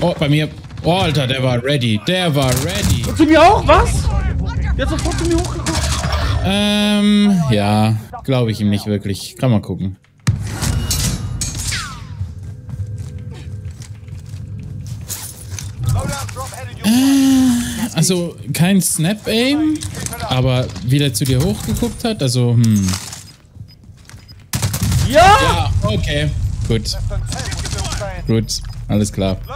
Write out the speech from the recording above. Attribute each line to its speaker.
Speaker 1: Oh, bei mir. Oh, Alter, der war ready. Der war ready.
Speaker 2: Zu mir auch? Was? Der hat sofort zu mir hochgeguckt.
Speaker 1: Ähm, ja. Glaube ich ihm nicht wirklich. Kann mal gucken. Äh, also kein Snap-Aim, aber wie der zu dir hochgeguckt hat, also hm.
Speaker 2: Ja!
Speaker 1: Ja, okay. Gut. Gut. Alles klar.